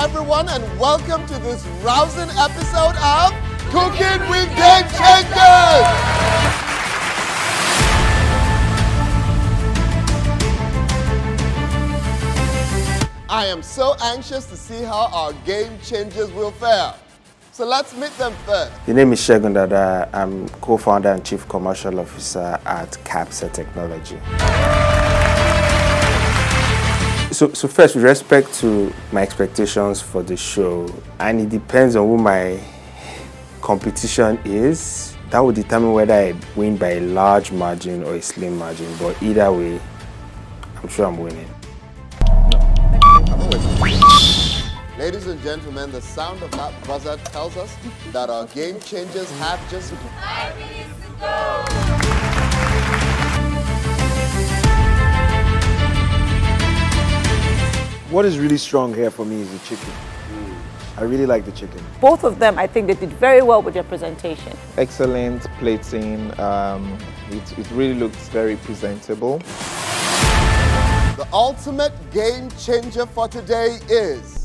everyone, and welcome to this rousing episode of Cooking with Game Changers. I am so anxious to see how our game changers will fare. So let's meet them first. The name is Segun Dada. I'm co-founder and chief commercial officer at Capsa Technology. So, so first, with respect to my expectations for the show, and it depends on who my competition is, that will determine whether I win by a large margin or a slim margin. But either way, I'm sure I'm winning. Ladies and gentlemen, the sound of that buzzer tells us that our game changers have just Five minutes to go. What is really strong here for me is the chicken. I really like the chicken. Both of them, I think they did very well with their presentation. excellent plating. Um, it, it really looks very presentable. the ultimate game changer for today is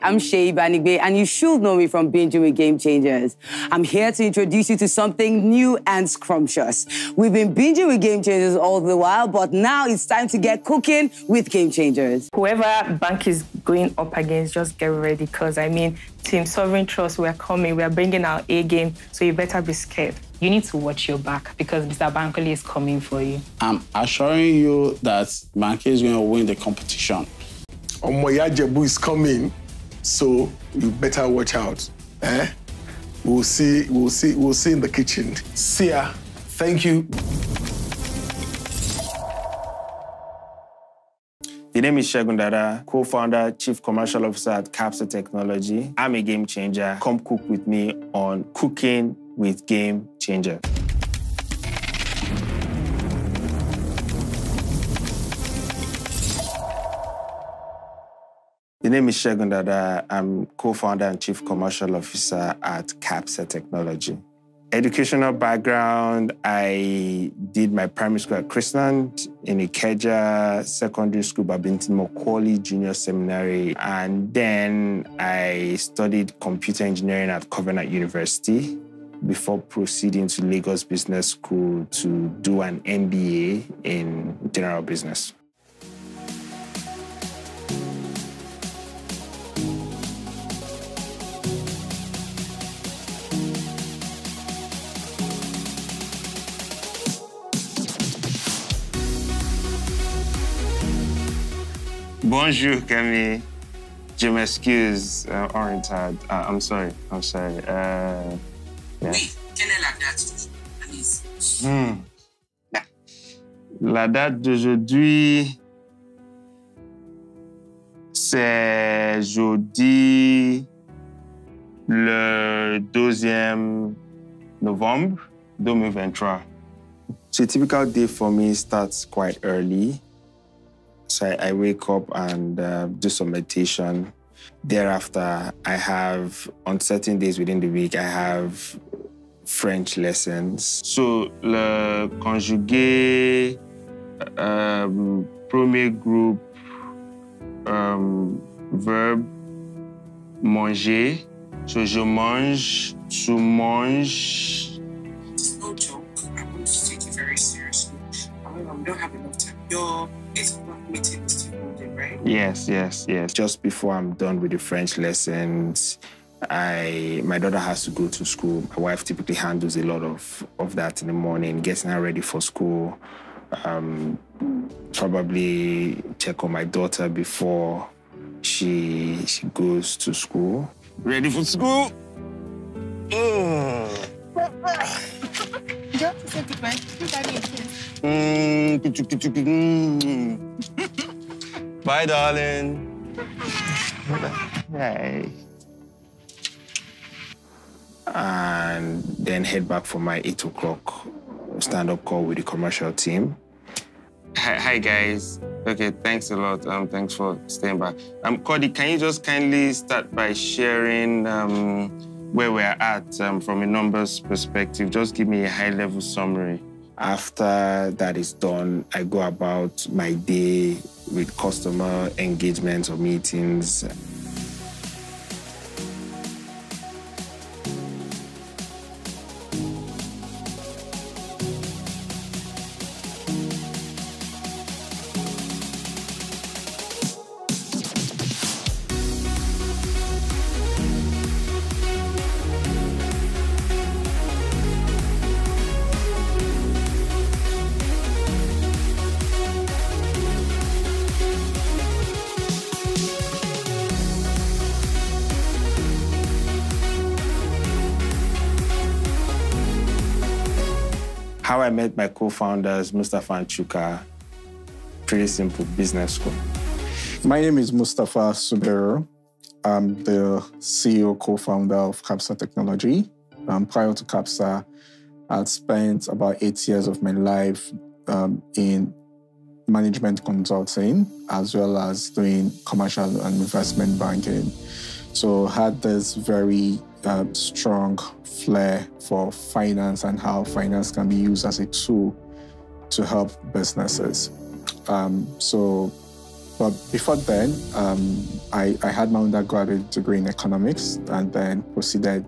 Hi, I'm Seyi Banigbe, and you should know me from Binging with Game Changers. I'm here to introduce you to something new and scrumptious. We've been binging with Game Changers all the while, but now it's time to get cooking with Game Changers. whoever bank is going up against, just get ready because I mean, Team Sovereign Trust, we're coming, we're bringing our A game, so you better be scared. you need to watch your back because Mr. Bankole is coming for you. I'm assuring you that Banky is going to win the competition. Omo Ijebu is coming, so you better watch out. Eh? We'll see, we'll see, we'll see in the kitchen. See ya. Thank you. The name is Segun Dada, co-founder, chief commercial officer at Capsa Technology. I'm a game changer. Come cook with me on Cooking with Game Changer. The name is Segun Dada. I'm co-founder and chief commercial officer at Capsa Technology. Educational background, I did my primary school at Chrisland in Ikeja, secondary school, Babington Macaulay Junior Seminary, and then I studied computer engineering at Covenant University before proceeding to Lagos Business School to do an MBA in general business. Bonjour, Camille. Je m'excuse, uh, orange Uh, I'm sorry. I'm sorry. Uh, yeah. Quelle est la date Allez-y. Hmm. La date d'aujourd'hui, c'est jeudi le 12e novembre 2023. So a typical day for me starts quite early. So I, I wake up and uh, do some meditation. Thereafter, I have, on certain days within the week, I have French lessons. So, le conjugué, um, premier groupe, um, verbe, manger. So, je mange, tu manges. It's no joke. I want to take it very seriously. However, we don't have enough time. Your 8 o'clock meeting is still right? Yes, yes, yes. Just before I'm done with the French lessons, I my daughter has to go to school. My wife typically handles a lot of, of that in the morning, getting her ready for school. Um, probably check on my daughter before she she goes to school. Ready for school? Mm. You have to say goodbye. Daddy Bye, darling. Hey. And then head back for my 8 o'clock stand-up call with the commercial team. Hi, hi, guys. Okay, thanks a lot. Um, thanks for staying back. Um, Cody, can you just kindly start by sharing um, where we're at um, from a numbers perspective? Just give me a high-level summary. After that is done, I go about my day with customer engagements or meetings. How I met my co-founders, Mustafa and Chuka, pretty simple business school. My name is Mustafa Subero. I'm the CEO, co-founder of Capsa Technology. Um, prior to Capsa, I'd spent about eight years of my life um, in management consulting, as well as doing commercial and investment banking. So had this very uh, strong flair for finance and how finance can be used as a tool to help businesses. Um, so, but before then, um, I, I, had my undergraduate degree in economics and then proceeded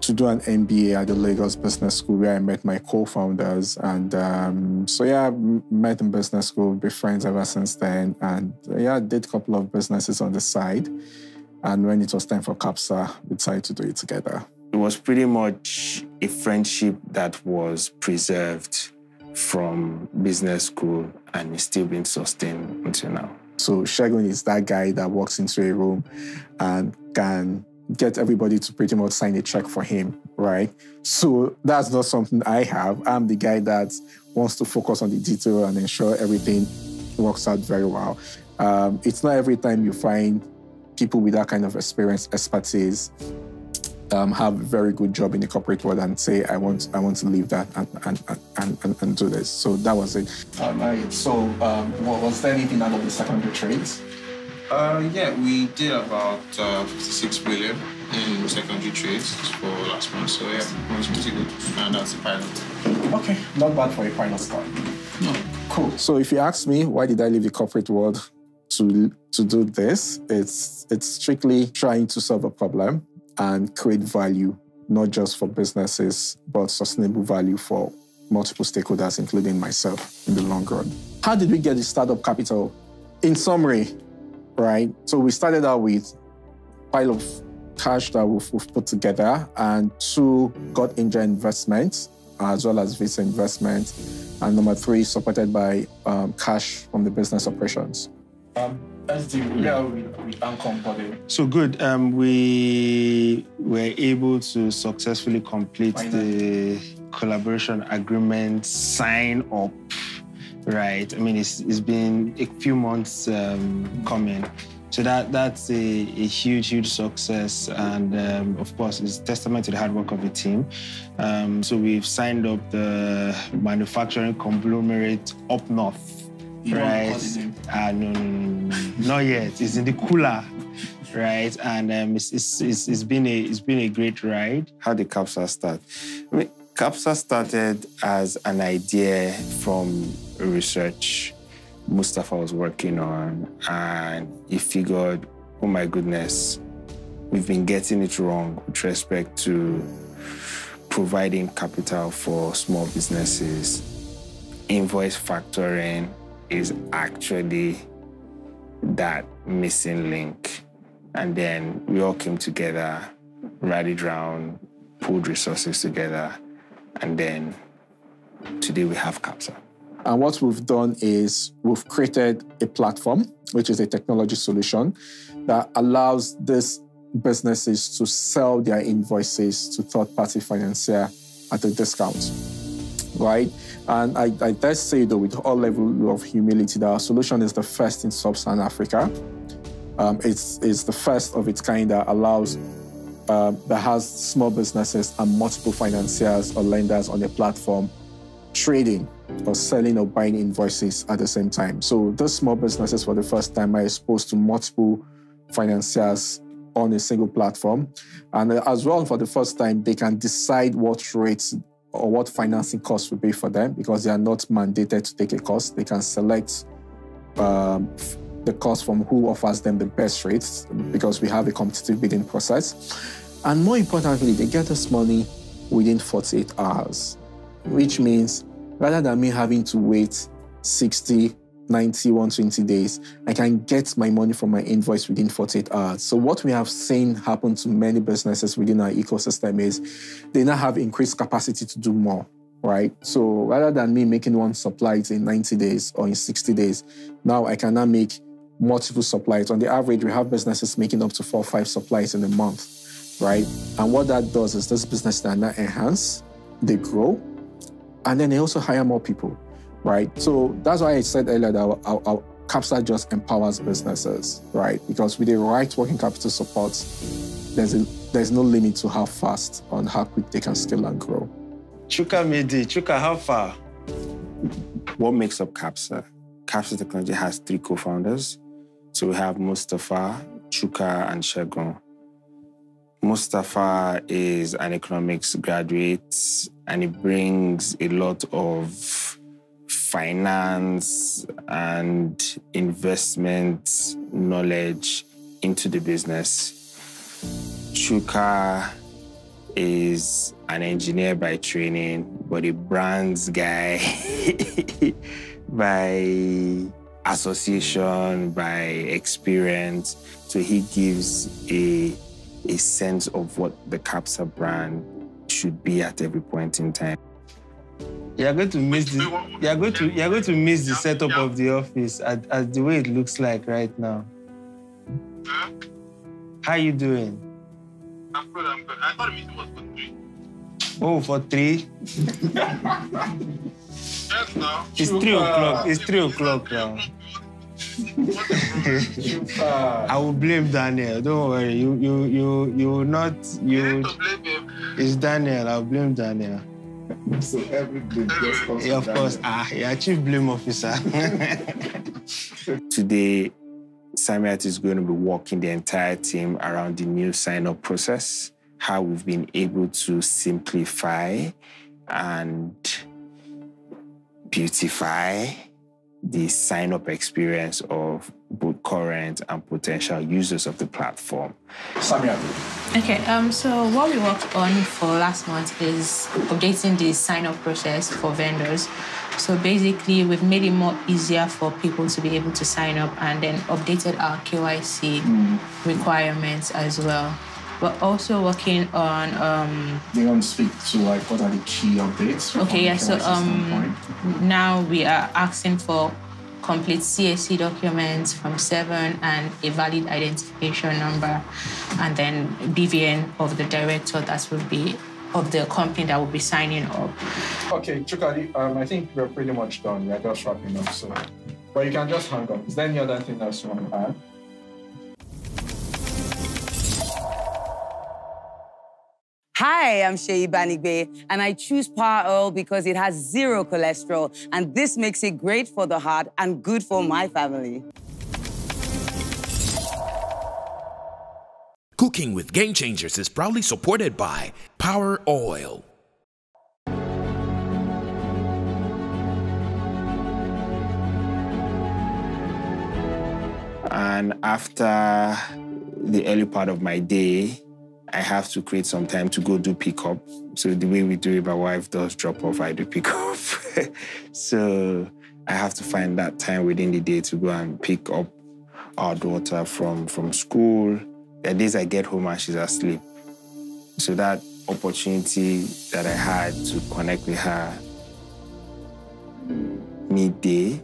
to do an MBA at the Lagos Business School where I met my co-founders. And um, so, yeah, met in business school, be friends ever since then. And yeah, did a couple of businesses on the side. And when it was time for CAPSA, we decided to do it together. It was pretty much a friendship that was preserved from business school and is still being sustained until now. So Segun is that guy that walks into a room and can get everybody to pretty much sign a check for him, right? So that's not something I have. I'm the guy that wants to focus on the detail and ensure everything works out very well. Um, it's not every time you find people with that kind of experience, expertise, um, have a very good job in the corporate world and say, I want, I want to leave that and, and, and, and, and do this. So that was it. Um, right. So um, was there anything out of the secondary trades? Uh, yeah, we did about uh, 56 billion in secondary trades for last month. So yeah, it was pretty good. And that's the pilot. Okay, not bad for a pilot start. No. Cool. So if you ask me, why did I leave the corporate world? To to do this. It's it's strictly trying to solve a problem and create value, not just for businesses, but sustainable value for multiple stakeholders, including myself, in the long run. How did we get the startup capital? In summary, right? So we started out with a pile of cash that we've, we've put together, and two got angel investments as well as VC investment, and number three supported by um, cash from the business operations. Um, yeah, we, we So good. Um, we were able to successfully complete the collaboration agreement sign up. Right. I mean, it's, it's been a few months um, coming. So that that's a, a, huge, huge success, and um, of course, it's testament to the hard work of the team. Um, so we've signed up the manufacturing conglomerate up north right? Ah, no, no, no, no, not yet. It's in the cooler, right? And um, it's, it's, it's, it's been a it's been a great ride. How did Capsa start? I mean, Capsa started as an idea from research Mustafa was working on, and he figured, oh my goodness, we've been getting it wrong with respect to providing capital for small businesses, invoice factoring, is actually that missing link. And then we all came together, rallied around, pulled resources together, and then today we have CAPSA. And what we've done is we've created a platform, which is a technology solution that allows these businesses to sell their invoices to third-party financier at a discount right? And I, I dare say, though, with all level of humility, that our solution is the first in sub-Saharan Africa. Um, it's, it's the first of its kind that allows, uh, that has small businesses and multiple financiers or lenders on the platform trading or selling or buying invoices at the same time. So those small businesses for the first time are exposed to multiple financiers on a single platform. And as well, for the first time, they can decide what rates or what financing costs will be for them because they are not mandated to take a cost. They can select um, the cost from who offers them the best rates because we have a competitive bidding process. And more importantly, they get this money within 48 hours, which means rather than me having to wait 60, 90, 120 days, I can get my money from my invoice within 48 hours. So what we have seen happen to many businesses within our ecosystem is they now have increased capacity to do more, right? So rather than me making one supply in 90 days or in 60 days, now I can now make multiple supplies. On the average, we have businesses making up to four or five supplies in a month, right? And what that does is this business now enhance, they grow, and then they also hire more people right? So that's why I said earlier that our, our, our Capsa just empowers businesses, right? Because with the right working capital support, there's a, there's no limit to how fast and how quick they can scale and grow. Chuka Medi, Chuka, how far? What makes up Capsa? Capsa Technology has three co-founders. So we have Mustafa, Chuka, and Segun. Mustafa is an economics graduate and he brings a lot of finance and investment knowledge into the business. Chuka is an engineer by training, but a brands guy by association, by experience. So he gives a, a sense of what the Capsa brand should be at every point in time. You're going to miss the you're going to you're going to miss the setup of the office as, as the way it looks like right now. How are you doing? I'm good, I'm good. I thought the meeting was for three. Oh, for three? Yes, now. It's three o'clock. It's three o'clock now. I will blame Daniel. Don't worry. You you you you will not you. It's Daniel. I'll blame Daniel. So every blame just comes Yeah, of course. Ah, yeah, chief blame officer. Today, Samiat is going to be walking the entire team around the new sign-up process, how we've been able to simplify and beautify the sign-up experience of both current and potential users of the platform. Samiat. Okay, um, so what we worked on for last month is updating the sign-up process for vendors. So basically, we've made it more easier for people to be able to sign up and then updated our KYC requirements as well. We're also working on um, Do you want to speak to like what are the key updates? Okay, yeah. So um, now we are asking for complete CAC documents from Seven and a valid identification number, and then BVN of the director that will be of the company that will be signing up. Okay, Chukadi, um, I think we're pretty much done. We're just wrapping up, so. But you can just hang up. Is there any other thing else you want to add? Hi, I'm Seyi Banigbe, and I choose Power Oil because it has zero cholesterol, and this makes it great for the heart and good for my family. Cooking with Game Changers is proudly supported by Power Oil. And after the early part of my day, I have to create some time to go do pickup. So the way we do it, my wife does drop off, I do pick up. so I have to find that time within the day to go and pick up our daughter from, from school. There days I get home and she's asleep. So that opportunity that I had to connect with her midday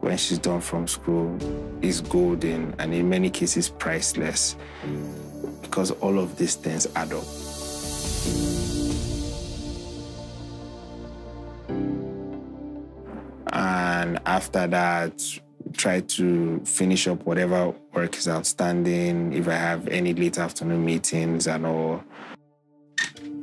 when she's done from school is golden and in many cases priceless because all of these things add up. And after that, try to finish up whatever work is outstanding, if I have any late afternoon meetings and all.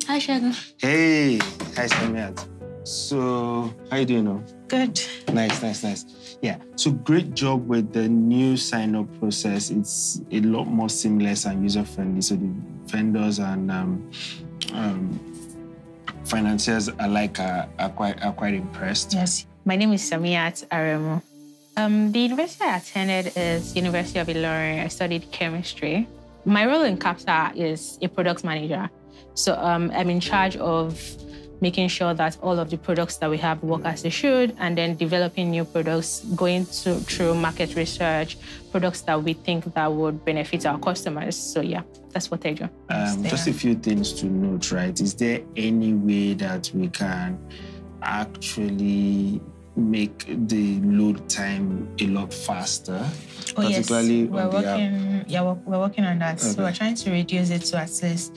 Hi, Segun. Hey, hi, Samiat. So, how you doing now? Good. Nice, nice, nice. Yeah. So great job with the new sign-up process. It's a lot more seamless and user-friendly. So the vendors and um, um, financiers alike are, are quite are quite impressed. Yes. My name is Samiat Aremu. Um, the university I attended is University of Ilorin. I studied chemistry. My role in CAPSA is a product manager. So um, I'm in charge of making sure that all of the products that we have work as they should, and then developing new products, going to, through market research, products that we think that would benefit our customers. So yeah, that's what I do. Um, just a few things to note, right? Is there any way that we can actually make the load time a lot faster? Oh yes, particularly we're on the app? working. Yeah, we're, we're working on that. So we're trying to reduce it to at least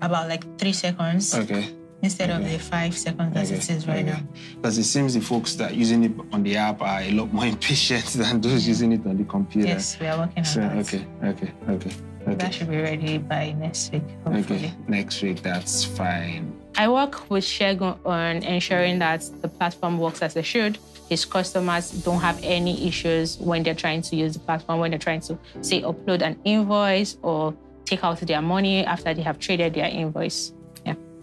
about like three seconds Okay. Instead of the five seconds that it is right now. Because it seems the folks that are using it on the app are a lot more impatient than those using it on the computer. Yes, we are working on So, that. okay, okay, okay, okay. That should be ready by next week, hopefully. Okay, next week, that's fine. I work with Segun on ensuring that the platform works as it should. His customers don't have any issues when they're trying to use the platform, when they're trying to, say, upload an invoice or take out their money after they have traded their invoice.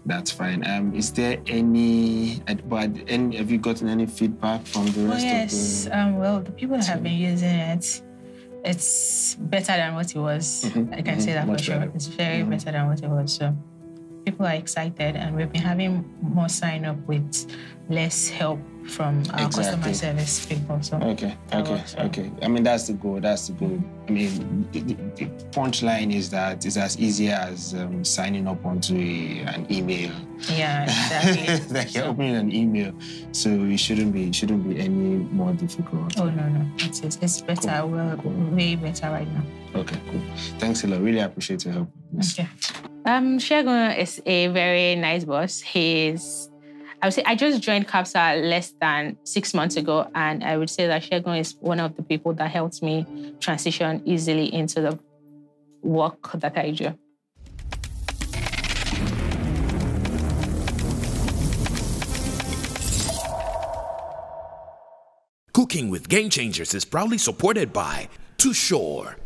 That's fine. Um, is there any, but any, have you gotten any feedback from the Oh, rest yes. of the? Yes. Um, well, the people that have been using it, it's better than what it was. Mhm, I can mhm, say that for much sure. better. It's very Mhm. better than what it was. So people are excited, and we've been having more sign up with less help from our customer Exactly. service people. So? Okay, okay, works well. okay. I mean, that's the goal. That's the goal. I mean, the, the, the punchline is that it's as easy as um, signing up onto a, an email. Yeah, exactly. like you're opening an email, so it shouldn't be it shouldn't be any more difficult. oh no, no, it's it's, it's better. Well, way better right now. Okay, cool. Thanks a lot. Really appreciate your help. Okay. Um, Segun is a very nice boss. He's, I would say, I just joined CAPSA less than six months ago, and I would say that Segun is one of the people that helped me transition easily into the work that I do. Cooking with Game Changers is proudly supported by Too Shore.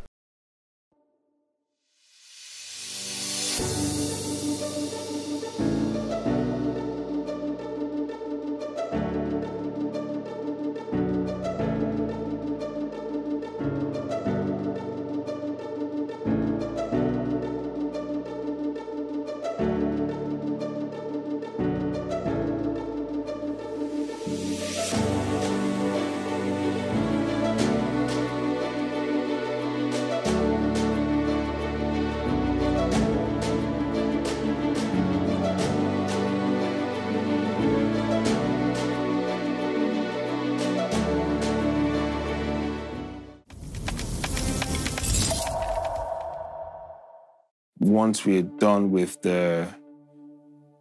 Once we're done with the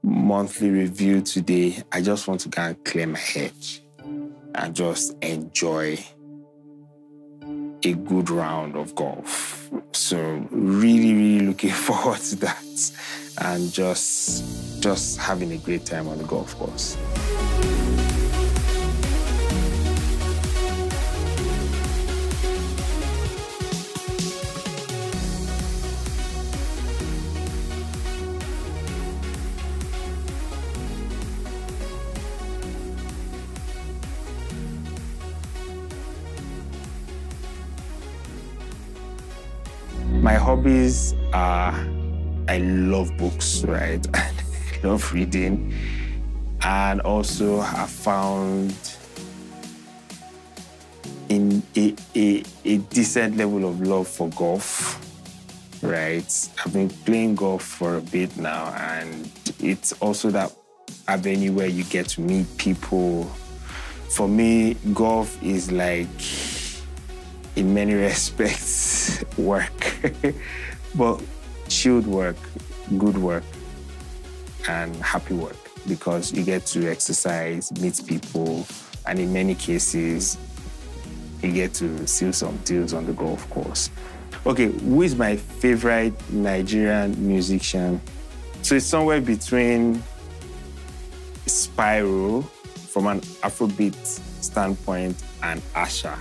monthly review today, I just want to go and clear my head and just enjoy a good round of golf. So really, really looking forward to that and just just having a great time on the golf course. My hobbies are I love books, right? I love reading. And also I found in a, a, a decent level of love for golf, right? I've been playing golf for a bit now, and it's also that avenue where you get to meet people. For me, golf is like in many respects, work. but chilled work, good work, and happy work because you get to exercise, meet people, And in many cases, you get to seal some deals on the golf course. Okay, who is my favorite Nigerian musician? So it's somewhere between Spyro from an Afrobeat standpoint and Asa,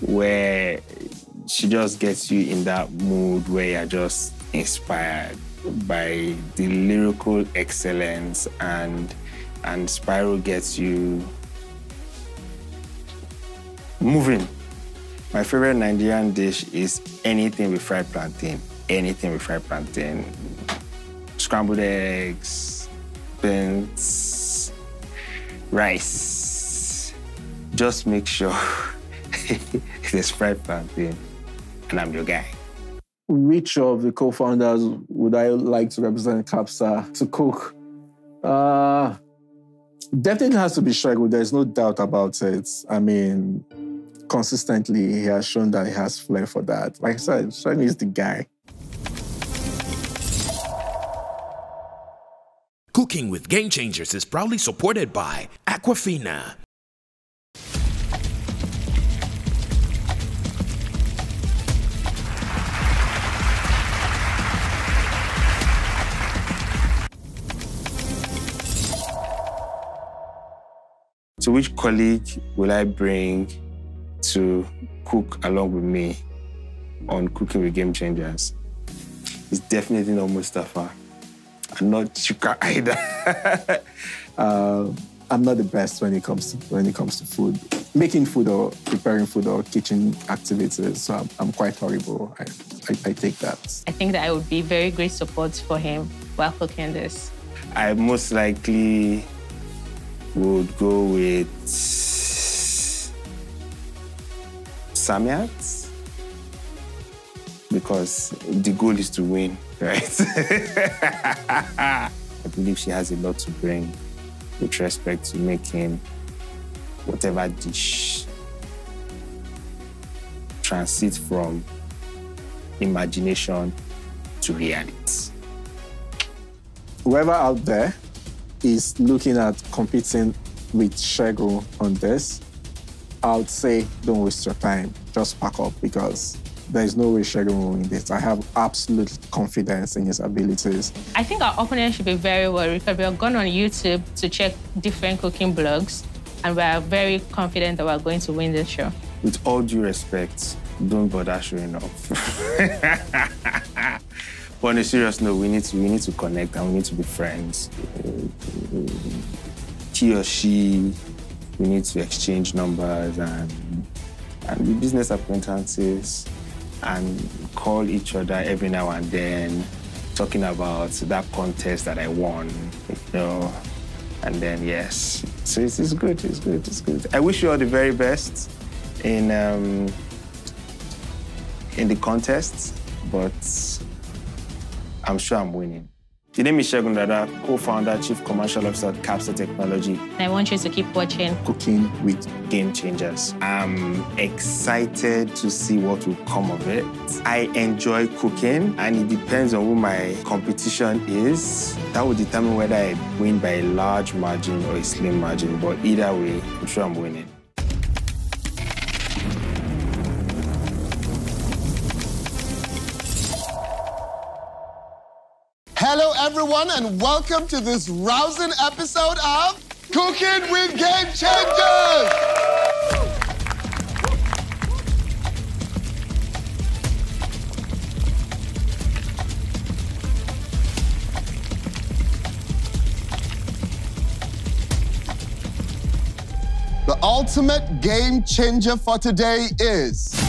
where she just gets you in that mood where you're just inspired by the lyrical excellence and and Spyro gets you moving. My favorite Nigerian dish is anything with fried plantain. Anything with fried plantain. Scrambled eggs, beans, rice. Just make sure there's fried plantain, and I'm your guy. Which of the co-founders would I like to represent CAPSA to cook? Uh, definitely has to be Shego. There's no doubt about it. I mean, consistently, he has shown that he has flair for that. Like I said, Shego is the guy. Cooking with Game Changers is proudly supported by Aquafina. So, which colleague will I bring to cook along with me on Cooking with Game Changers? It's definitely not Mustafa. I'm not Chuka either. uh, I'm not the best when it comes to when it comes to food, making food or preparing food or kitchen activities. So I'm, I'm quite horrible. I, I, I take that. I think that I would be very great support for him while cooking this. I most likely would go with Samiat because the goal is to win, right? I believe she has a lot to bring with respect to making whatever dish transit from imagination to reality. Whoever out there is looking at competing with Shego on this, I would say don't waste your time. Just pack up because there is no way Shego will win this. I have absolute confidence in his abilities. I think our opponent should be very worried because we are going on YouTube to check different cooking blogs and we are very confident that we're going to win this show. With all due respect, don't bother showing up. but on a serious note, we need to we need to connect and we need to be friends. He or she, we need to exchange numbers and and be business acquaintances and call each other every now and then, talking about that contest that I won, you know. And then yes, so it's, it's good, it's good, it's good. I wish you all the very best in um, in the contest, but I'm sure I'm winning. The name is Segun Dada, co-founder, chief commercial officer at Capsa Technology. I want you to keep watching Cooking with Game Changers. I'm excited to see what will come of it. I enjoy cooking, and it depends on who my competition is. That will determine whether I win by a large margin or a slim margin. But either way, I'm sure I'm winning. Hello, everyone, and welcome to this rousing episode of Cooking with Game Changers. The ultimate game changer for today is